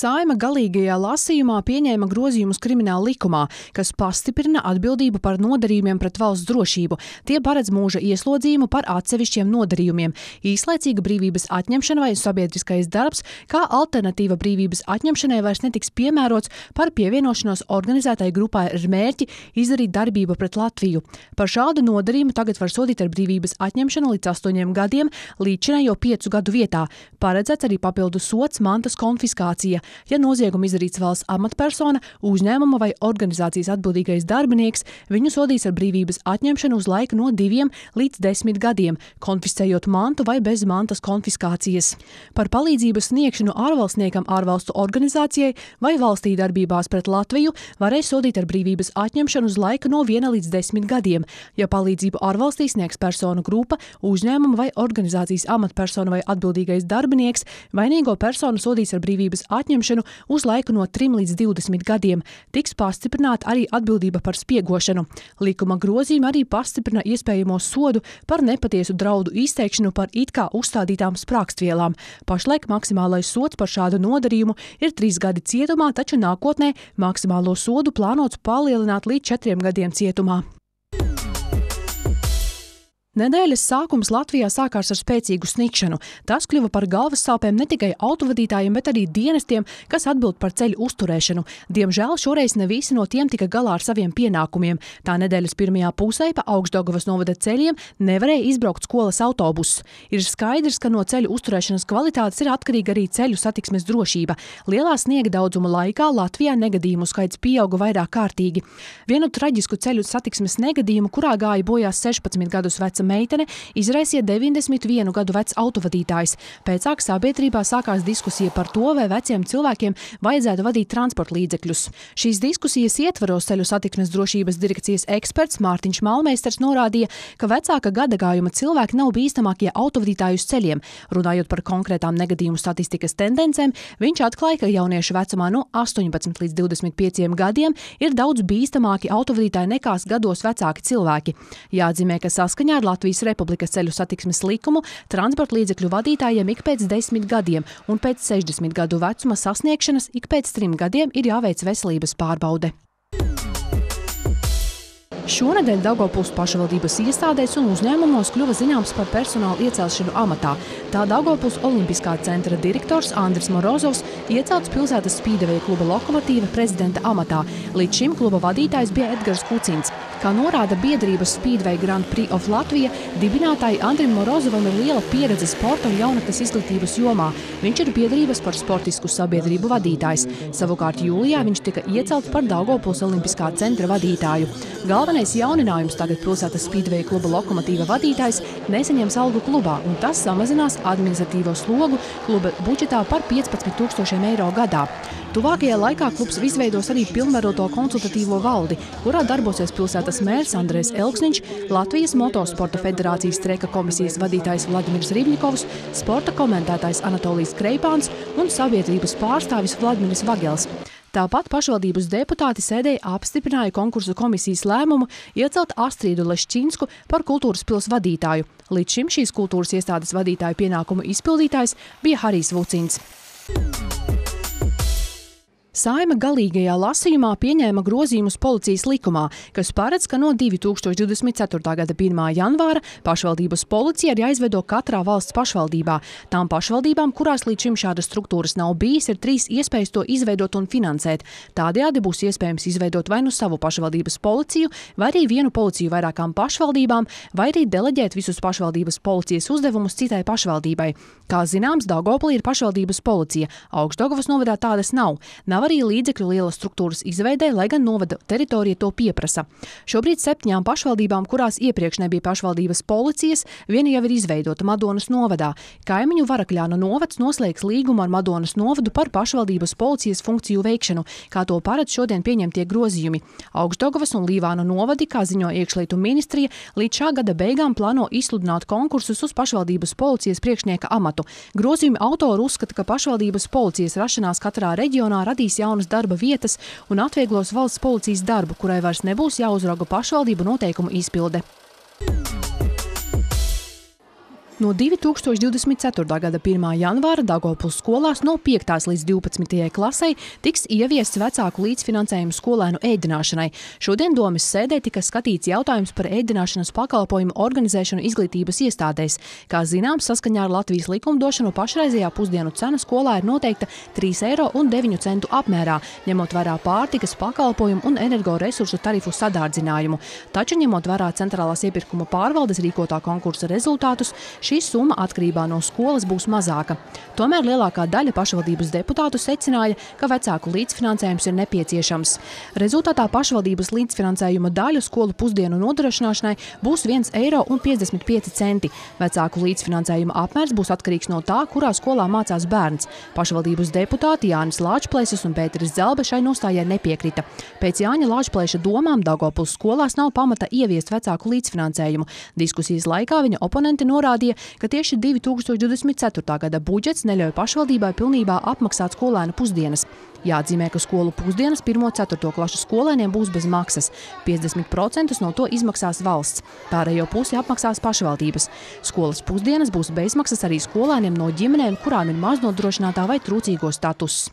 Saima galīgajā lasījumā pieņēma grozījumus krimināla likumā, kas pastiprina atbildību par nodarījumiem pret valsts drošību. Tie paredz mūža ieslodzījumu par atsevišķiem nodarījumiem, īslaicīga brīvības atņemšana vai sabiedriskais darbs, kā alternatīva brīvības atņemšanai vairs netiks piemērots par pievienošanos organizētai grupai ar mērķi izdarīt darbību pret Latviju. Par šādu nodarījumu tagad var sodīt ar brīvības atņemšanu līdz astoņiem gadiem, līdz šinai jau piecu gadu vietā. Paredzēts arī papildu sots mantas konfiskācija ja noziegumu izdarīts valsts amatpersona, uzņēmuma vai organizācijas atbildīgais darbinieks, viņu sodīs ar brīvības atņemšanu uz laiku no diviem līdz desmit gadiem, konfiscējot mantu vai bez mantas konfiskācijas. Par palīdzības sniegšanu ārvalstniekam ārvalstu organizācijai vai valstī darbībās pret Latviju varēs sodīt ar brīvības atņemšanu uz laiku no viena līdz desmit gadiem, ja palīdzību ārvalstī sniegs personu grupa, uzņēmuma vai organizācijas amatpersona vai atbildīgais darbinieks, vainīgo personu sodīs ar brīvības atņemšanu atņemšanu uz laiku no 3 līdz 20 gadiem. Tiks pastiprināta arī atbildība par spiegošanu. Likuma grozījumi arī pastiprina iespējamo sodu par nepatiesu draudu izteikšanu par it kā uzstādītām sprākstvielām. Pašlaik maksimālais sots par šādu nodarījumu ir 3 gadi cietumā, taču nākotnē maksimālo sodu plānots palielināt līdz 4 gadiem cietumā. Nedēļas sākums Latvijā sākās ar spēcīgu snikšanu. Tas kļuva par galvas sāpēm ne tikai autovadītājiem, bet arī dienestiem, kas atbild par ceļu uzturēšanu. Diemžēl šoreiz ne visi no tiem tika galā ar saviem pienākumiem. Tā nedēļas pirmajā pusē pa Augstdogavas novada ceļiem nevarēja izbraukt skolas autobuss. Ir skaidrs, ka no ceļu uzturēšanas kvalitātes ir atkarīga arī ceļu satiksmes drošība. Lielā sniega daudzuma laikā Latvijā negadījumu skaits pieauga vairāk kārtīgi. Vienu traģisku ceļu satiksmes negadījumu, kurā gāja bojā 16 gadus veca veca meitene izraisīja 91 gadu vecs autovadītājs. Pēcāk sabiedrībā sākās diskusija par to, vai veciem cilvēkiem vajadzētu vadīt transporta līdzekļus. Šīs diskusijas ietvaros ceļu satiksmes drošības direkcijas eksperts Mārtiņš Malmeisters norādīja, ka vecāka gadagājuma cilvēki nav bīstamākie autovadītāji uz ceļiem. Runājot par konkrētām negadījumu statistikas tendencēm, viņš atklāja, ka jauniešu vecumā no 18 līdz 25 gadiem ir daudz bīstamāki autovadītāji nekā gados vecāki cilvēki. Jāatzīmē, ka saskaņā ar Latvijas Republikas ceļu satiksmes likumu transporta līdzekļu vadītājiem ik pēc desmit gadiem un pēc 60 gadu vecuma sasniegšanas ik pēc trim gadiem ir jāveic veselības pārbaude. Šonadēļ Daugopils pašvaldības iestādēs un uzņēmumos kļuva zināms par personāla iecelšanu amatā. Tā Daugopils Olimpiskā centra direktors Andris Morozovs iecelts pilsētas spīdevēja kluba lokomotīva prezidenta amatā. Līdz šim kluba vadītājs bija Edgars Kucins. Kā norāda biedrības Speedway Grand Prix of Latvija, dibinātāji Andrim Morozovam ir liela pieredze sporta un jaunatnes izglītības jomā. Viņš ir biedrības par sportisku sabiedrību vadītājs. Savukārt jūlijā viņš tika iecelts par Daugopils Olimpiskā centra vadītāju. Galvenais jauninājums tagad pilsētas Speedway kluba lokomotīva vadītājs nesaņems algu klubā, un tas samazinās administratīvo slogu kluba budžetā par 15 tūkstošiem eiro gadā. Tuvākajā laikā klubs izveidos arī pilnvaroto konsultatīvo valdi, kurā darbosies pilsētas mērs Andrēs Elksniņš, Latvijas Motosporta federācijas treka komisijas vadītājs Vladimirs Ribņikovs, sporta komentētājs Anatolijas Kreipāns un sabiedrības pārstāvis Vladimirs Vagels. Tāpat pašvaldības deputāti sēdēja apstiprināja konkursu komisijas lēmumu iecelt Astrīdu Lešķinsku par kultūras pils vadītāju. Līdz šim šīs kultūras iestādes vadītāju pienākumu izpildītājs bija Harijs Vucins. Saima galīgajā lasījumā pieņēma grozījumus policijas likumā, kas paredz, ka no 2024. gada 1. janvāra pašvaldības policija ir jāizveido katrā valsts pašvaldībā. Tām pašvaldībām, kurās līdz šim šādas struktūras nav bijis, ir trīs iespējas to izveidot un finansēt. Tādējādi būs iespējams izveidot vai nu savu pašvaldības policiju, vai arī vienu policiju vairākām pašvaldībām, vai arī deleģēt visus pašvaldības policijas uzdevumus citai pašvaldībai. Kā zināms, Daugopilī ir pašvaldības policija, Augstdogavas novadā tādas nav Nav arī līdzekļu lielas struktūras izveidē, lai gan novada teritorija to pieprasa. Šobrīd septiņām pašvaldībām, kurās iepriekš nebija pašvaldības policijas, viena jau ir izveidota Madonas novadā. Kaimiņu Varakļāna novads noslēgs līgumu ar Madonas novadu par pašvaldības policijas funkciju veikšanu, kā to paredz šodien pieņemtie grozījumi. Augstdogavas un Līvānu novadi, kā ziņo iekšlietu ministrija, līdz šā gada beigām plāno izsludināt konkursus uz pašvaldības policijas priekšnieka amatu. Grozījumi autori uzskata, ka pašvaldības policijas rašanās katrā reģionā radīs jaunas darba vietas un atvieglos valsts policijas darbu, kurai vairs nebūs jāuzrauga pašvaldību noteikumu izpilde. No 2024. gada 1. janvāra Dagopuls skolās no 5. līdz 12. klasei tiks ieviests vecāku līdzfinansējumu skolēnu ēdināšanai. Šodien domas sēdē tika skatīts jautājums par ēdināšanas pakalpojumu organizēšanu izglītības iestādēs. Kā zināms, saskaņā ar Latvijas likumdošanu pašreizējā pusdienu cena skolā ir noteikta 3,9 eiro apmērā, ņemot vērā pārtikas pakalpojumu un energoresursu tarifu sadārdzinājumu. Taču, ņemot vērā centrālās iepirkuma pārvaldes rīkotā konkursa rezultātus, šī summa atkarībā no skolas būs mazāka. Tomēr lielākā daļa pašvaldības deputātu secināja, ka vecāku līdzfinansējums ir nepieciešams. Rezultātā pašvaldības līdzfinansējuma daļa skolu pusdienu nodrošināšanai būs 1,55 eiro. Vecāku līdzfinansējuma apmērs būs atkarīgs no tā, kurā skolā mācās bērns. Pašvaldības deputāti Jānis Lāčplēsis un Pēteris Zelbe šai nostājai nepiekrita. Pēc Jāņa Lāčplēša domām Daugavpils skolās nav pamata ieviest vecāku līdzfinansējumu. Diskusijas laikā viņa oponenti norādīja, ka tieši 2024. gada budžets neļauj pašvaldībai pilnībā apmaksāt skolēnu pusdienas. Jāatzīmē, ka skolu pusdienas 1-4 klašu skolēniem būs bez maksas. 50% no to izmaksās valsts, pārējo pusi apmaksās pašvaldības. Skolas pusdienas būs bezmaksas arī skolēniem no ģimenēm, kurām ir maznodrošinātā vai trūcīgo statuss.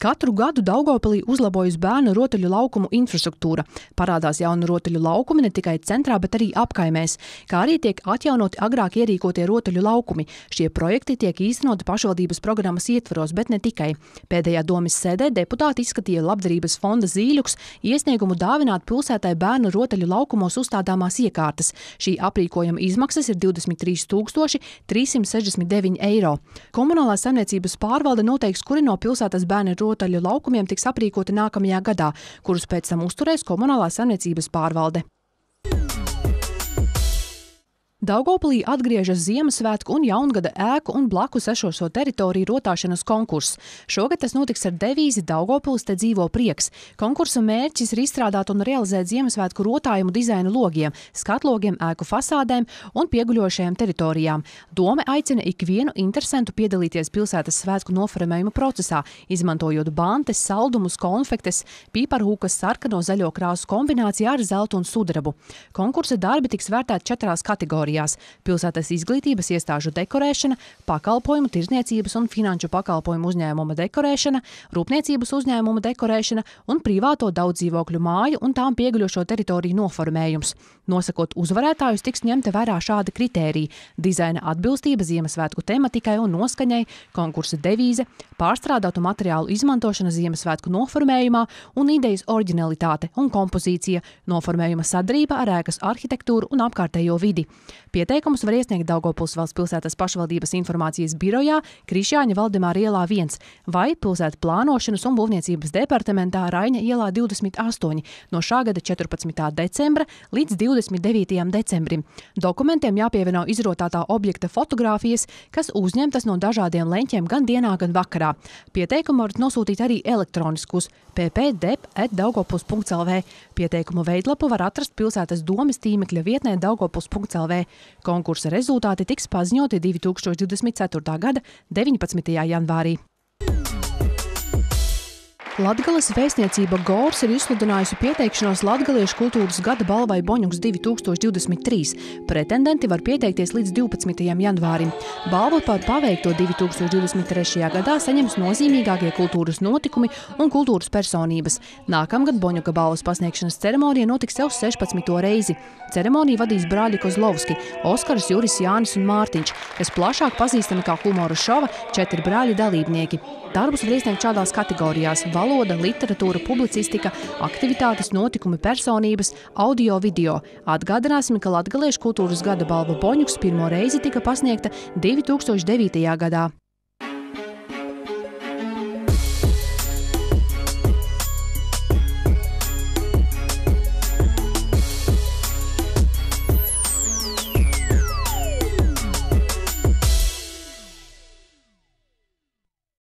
Katru gadu Daugopilī uzlabojas bērnu rotaļu laukumu infrastruktūra. Parādās jauni rotaļu laukumi ne tikai centrā, bet arī apkaimēs, kā arī tiek atjaunoti agrāk ierīkotie rotaļu laukumi. Šie projekti tiek īstenoti pašvaldības programmas ietvaros, bet ne tikai. Pēdējā domas sēdē deputāti izskatīja labdarības fonda zīļuks iesniegumu dāvināt pilsētai bērnu rotaļu laukumos uzstādāmās iekārtas. Šī aprīkojuma izmaksas ir 23 369 eiro. Komunālās saimniecības pārvalde noteiks, kuri no pilsētas bērnu rotaļu rotaļu laukumiem tiks aprīkoti nākamajā gadā, kurus pēc tam uzturēs komunālā saimniecības pārvalde. Daugopilī atgriežas Ziemassvētku un Jaungada ēku un blakus esošo teritoriju rotāšanas konkurss. Šogad tas notiks ar devīzi Daugopils te dzīvo prieks. Konkursa mērķis ir izstrādāt un realizēt Ziemassvētku rotājumu dizainu logiem, skatlogiem, ēku fasādēm un pieguļošajām teritorijām. Dome aicina ikvienu interesantu piedalīties pilsētas svētku noformējuma procesā, izmantojot bantes, saldumus, konfektes, pīparhūkas sarkano zaļo krāsu kombinācijā ar zeltu un sudrabu. Konkursa darbi tiks vērtēti četrās kategorijās kategorijās - pilsētas izglītības iestāžu dekorēšana, pakalpojumu, tirzniecības un finanšu pakalpojumu uzņēmuma dekorēšana, rūpniecības uzņēmuma dekorēšana un privāto daudzdzīvokļu māju un tām pieguļošo teritoriju noformējums. Nosakot uzvarētājus, tiks ņemta vērā šādi kritēriji - dizaina atbilstība Ziemassvētku tematikai un noskaņai, konkursa devīze, pārstrādātu materiālu izmantošana Ziemassvētku noformējumā un idejas oriģinalitāte un kompozīcija, noformējuma sadarbība ar ēkas arhitektūru un apkārtējo vidi. Pieteikumus var iesniegt Daugopils valsts pilsētas pašvaldības informācijas birojā Krišjāņa Valdemāra ielā 1 vai pilsētu plānošanas un būvniecības departamentā Raņa ielā 28 no šā gada 14. decembra līdz 29. decembrim. Dokumentiem jāpievieno izrotātā objekta fotogrāfijas, kas uzņemtas no dažādiem leņķiem gan dienā, gan vakarā. Pieteikumu varat nosūtīt arī elektroniskus ppdep.daugopils.lv. Pieteikumu veidlapu var atrast pilsētas domas tīmekļa vietnē daugopils.lv. Konkursa rezultāti tiks paziņoti 2024. gada 19. janvārī. Latgales vēstniecība Gors ir izsludinājusi pieteikšanos Latgaliešu kultūras gada balvai Boņuks 2023. Pretendenti var pieteikties līdz 12. janvārim. Balvu par paveikto 2023. gadā saņems nozīmīgākie kultūras notikumi un kultūras personības. Nākamgad Boņuka balvas pasniegšanas ceremonija notiks jau 16. reizi. Ceremoniju vadīs brāļi Kozlovski, Oskars, Juris, Jānis un Mārtiņš, kas plašāk pazīstami kā humora šova četri brāļi dalībnieki. Darbus var iesniegt šādās kategorijās – valoda, literatūra, publicistika, aktivitātes, notikumi, personības, audio, video. Atgādināsim, ka Latgaliešu kultūras gada balva Boņuks pirmo reizi tika pasniegta 2009. gadā.